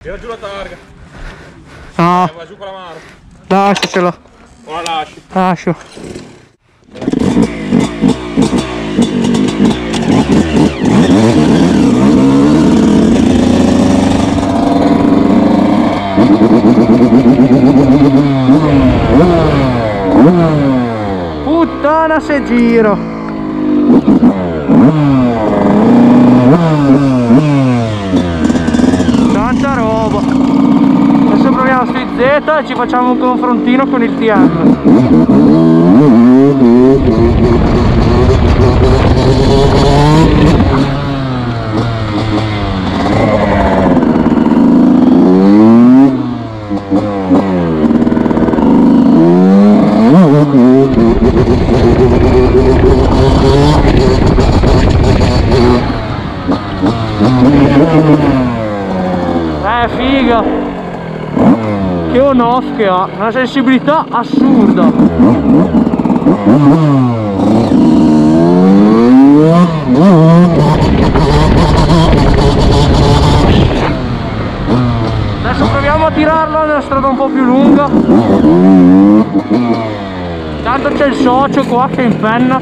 Tira giù la targa. No, Eh, vai giù con la mano. lasciacelo. O la lasci. Lascio. Puttana se giro. Tanta roba. Adesso proviamo sui Z e ci facciamo un confrontino con il TM. Eh figa! Che on-off che ha, una sensibilità assurda! Adesso proviamo a tirarla nella strada un po' più lunga. Tanto c'è il socio qua che impenna.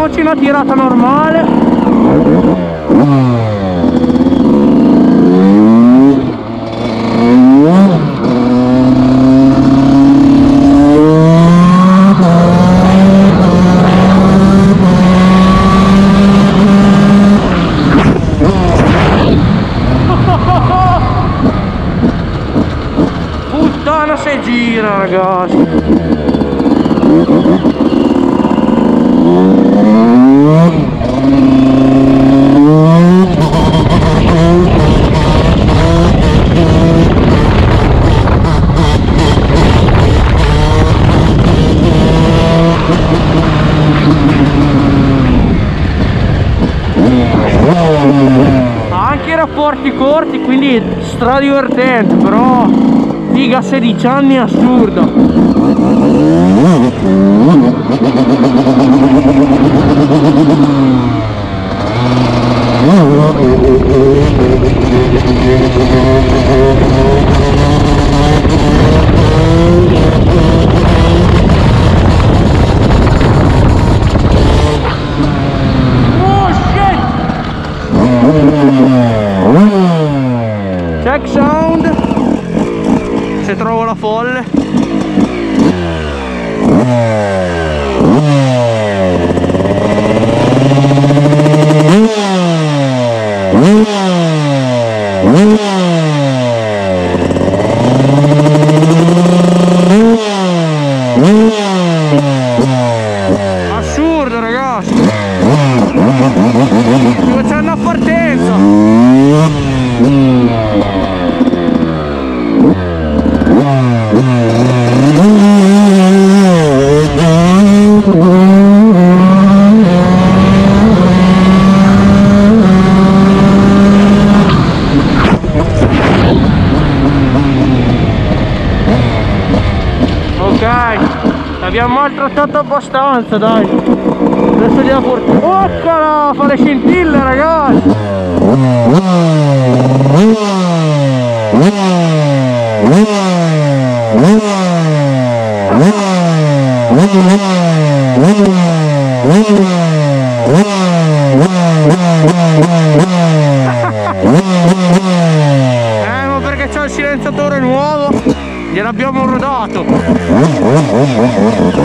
Facciamoci una tirata normale. Puttana se gira ragazzi! Ha anche i rapporti corti, quindi stra divertente, però figa a 16 anni assurda. Oh Se trovo la folle. Assurdo abbiamo maltrattato abbastanza dai adesso andiamo forte occala fa le scintille ragazzi Wow, wow, wow, wow.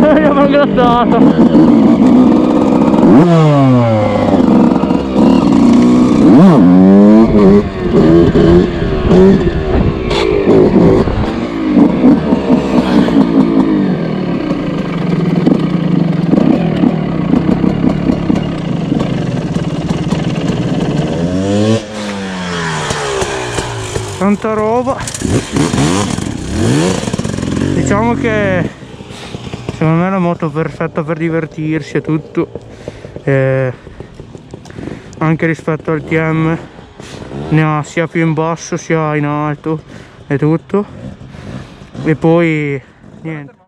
Abbiamo grattato. Tanta roba. Diciamo che secondo me è la moto perfetta per divertirsi e tutto. Eh, anche rispetto al TM ne ha sia più in basso sia in alto e tutto. E poi niente.